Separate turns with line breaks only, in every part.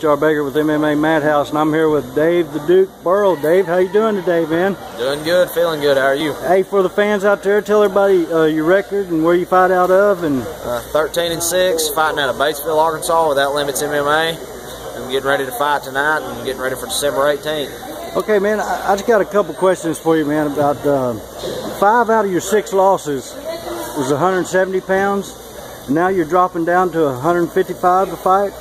HR Baker with MMA Madhouse, and I'm here with Dave the Duke Burrow. Dave, how you doing today, man?
Doing good, feeling good. How are you?
Hey, for the fans out there, tell everybody uh, your record and where you fight out of. And
uh, 13 and six, fighting out of Batesville, Arkansas, without limits MMA. I'm getting ready to fight tonight and getting ready for December 18th.
Okay, man, I, I just got a couple questions for you, man. About uh, five out of your six losses was 170 pounds. And now you're dropping down to 155 to fight.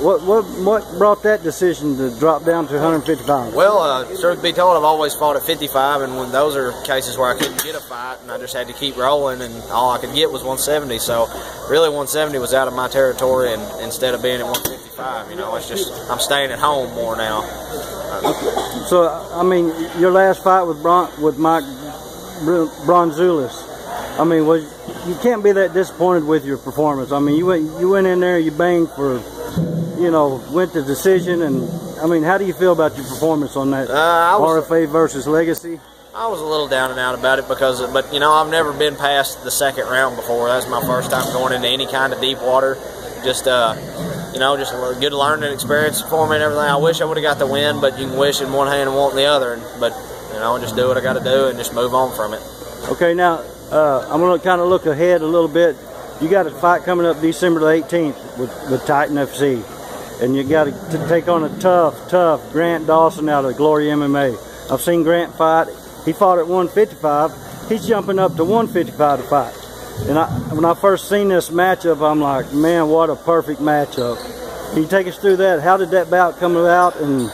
What what what brought that decision to drop down to 150 pounds?
Well, uh, truth to be told, I've always fought at 55, and when those are cases where I couldn't get a fight, and I just had to keep rolling, and all I could get was 170. So, really, 170 was out of my territory, and instead of being at 155, you know, it's just I'm staying at home more now.
So, I mean, your last fight with Bron with Mike Bronzoulis, I mean, was you can't be that disappointed with your performance. I mean, you went you went in there, you banged for you know, went to decision. And I mean, how do you feel about your performance on that uh, was, RFA versus Legacy?
I was a little down and out about it because, but you know, I've never been past the second round before. That's my first time going into any kind of deep water. Just, uh, you know, just a good learning experience for me and everything. I wish I would have got the win, but you can wish in one hand and want in the other. But you know, just do what I got to do and just move on from it.
Okay, now uh, I'm going to kind of look ahead a little bit. You got a fight coming up December the 18th with, with Titan FC and you got to take on a tough, tough Grant Dawson out of Glory MMA. I've seen Grant fight. He fought at 155. He's jumping up to 155 to fight. And I, when I first seen this matchup, I'm like, man, what a perfect matchup. Can you take us through that? How did that bout come about, and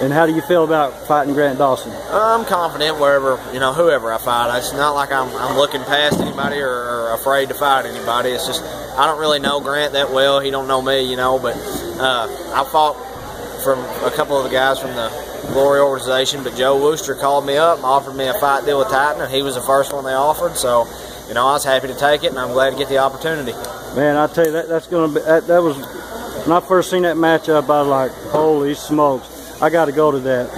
and how do you feel about fighting Grant Dawson?
Uh, I'm confident wherever, you know, whoever I fight. It's not like I'm, I'm looking past anybody or, or afraid to fight anybody. It's just I don't really know Grant that well. He don't know me, you know, but uh, I fought from a couple of the guys from the Glory organization, but Joe Wooster called me up and offered me a fight deal with Titan, and he was the first one they offered. So, you know, I was happy to take it, and I'm glad to get the opportunity.
Man, I tell you that that's going to be that, that was when I first seen that matchup. I was like, holy smokes, I got to go to that.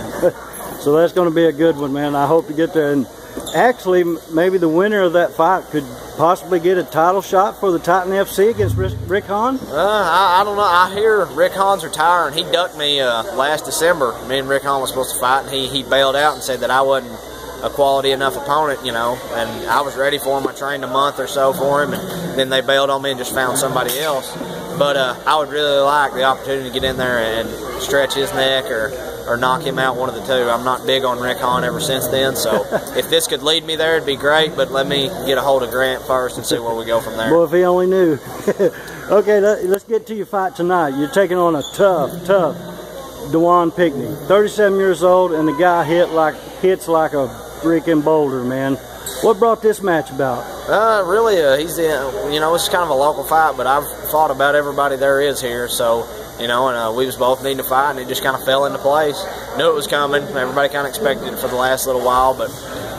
so that's going to be a good one, man. I hope to get there and actually, maybe the winner of that fight could possibly get a title shot for the Titan FC against Rick Hawn?
Uh, I, I, don't know. I hear Rick Hawn's retiring. He ducked me uh, last December. Me and Rick Hawn was supposed to fight, and he, he bailed out and said that I wasn't a quality enough opponent, you know, and I was ready for him. I trained a month or so for him, and then they bailed on me and just found somebody else. But uh, I would really like the opportunity to get in there and stretch his neck or or knock him out, one of the two. I'm not big on Rick Hawn ever since then, so if this could lead me there, it'd be great, but let me get a hold of Grant first and see where we go from there.
Well, if he only knew. okay, let's get to your fight tonight. You're taking on a tough, tough Dewan Pickney. 37 years old, and the guy hit like hits like a freaking boulder, man. What brought this match about?
Uh, really, uh, he's in, you know, it's kind of a local fight, but I've fought about everybody there is here, so you know, and uh, we was both needing to fight, and it just kind of fell into place. Knew it was coming. Everybody kind of expected it for the last little while, but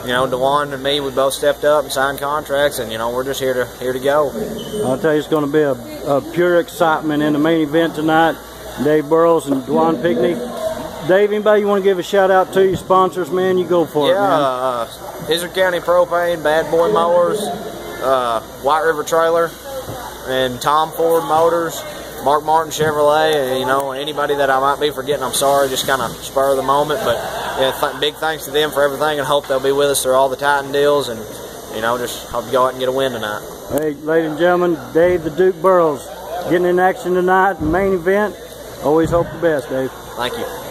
you know, Dewan and me, we both stepped up and signed contracts, and you know, we're just here to here to go.
I'll tell you, it's going to be a, a pure excitement in the main event tonight. Dave Burrows and Dewan Pinkney. Dave, anybody you want to give a shout out to your sponsors, man? You go for
yeah,
it.
Yeah, uh, Izard County Propane, Bad Boy Mowers, uh, White River Trailer, and Tom Ford Motors. Mark Martin Chevrolet, you know, anybody that I might be forgetting, I'm sorry, just kind of spur of the moment. But yeah, th big thanks to them for everything and hope they'll be with us through all the Titan deals. And, you know, just hope you go out and get a win tonight.
Hey, ladies and gentlemen, Dave the Duke Burrows getting in action tonight, main event. Always hope the best, Dave.
Thank you.